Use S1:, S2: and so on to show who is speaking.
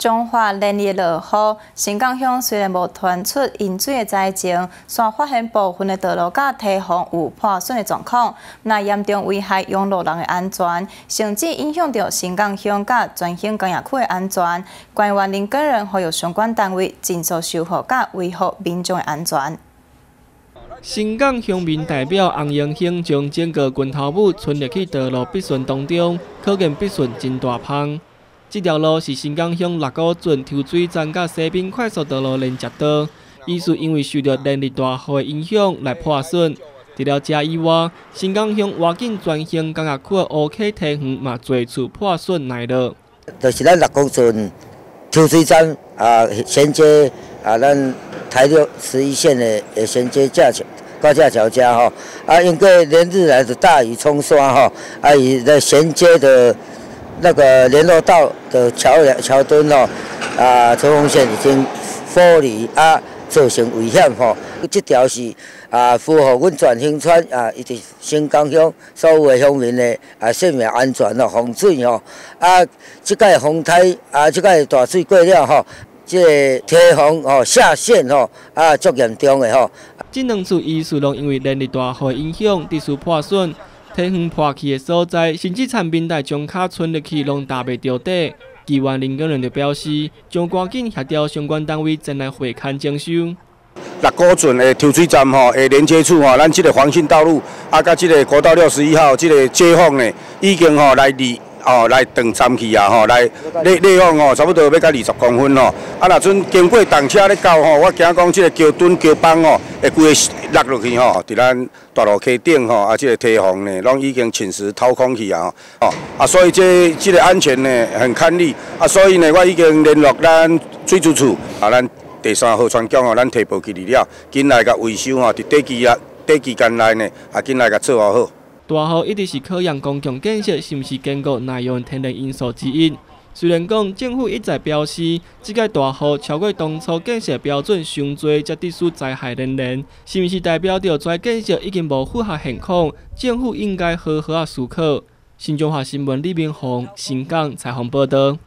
S1: 中华连日落雨，新港乡虽然无传出淹水的灾情，却发现部分的道路甲堤防有破损的状况，那严重危害养路人的安全，甚至影响到新港乡甲全乡工业区的安全。官员林根人呼吁相关单位尽速修复甲维护民众的安全。
S2: 新港乡民代表洪永兴将整个军头母村入去道路必顺当中，可见必顺真大方。这条路是新港乡六股镇抽水站甲西滨快速道路连接道，疑似因为受到连日大雨的影响来破损。除了这以外，新港乡外景专线工业区的乌溪堤防嘛，侪处破损内落。
S3: 就是咱六股镇抽水站啊，衔接啊，咱台六十一线的衔接架桥高架桥架吼，啊，因为连日来的大雨冲刷吼，啊，以在衔接的。那个联络道的桥梁桥墩哦，啊，冲锋线已经脱离啊，造成危险吼。这条是啊，符合阮全兴川啊，以及新港乡所有的乡民的啊生命安全咯，防水吼。啊，即个风台啊，即个大水过了吼，这个堤防吼下陷吼啊，足严重的吼。
S2: 这两处医术拢因为连日大雨影响，地处破损。堤防破去的所在，甚至产品台将卡存入去，拢打袂着底。机关林根人就表示，将赶紧协调相关单位前来会勘征收。
S4: 六股村的抽水站吼，的连接处吼，咱这个黄信道路啊，甲这个国道六十一号这个接缝呢，已经吼来离。哦，来断站去啊！吼，来裂裂缝哦，差不多要到二十公分哦。啊，若阵经过动车咧到吼，我惊讲即个桥墩桥板哦，会规个落落去吼。伫咱大路溪顶吼，啊，即个堤防呢，拢已经侵蚀掏空去啊！哦，啊，所以这即个安全呢很看力啊，所以呢，我已经联络咱水族处啊，咱第三号船江哦，咱提报去了，紧来甲维修吼，伫短期啊短期间内呢，啊，紧来甲做好。
S2: 大雨一直是考验公共建设是毋是坚固耐用天然因素之一。虽然讲政府一再表示，即个大雨超过当初建设标准上多，才致使灾害连连，是毋是代表着遮建设已经无符合现况？政府应该好好啊思考。新中华新闻李明宏、新港采访报道。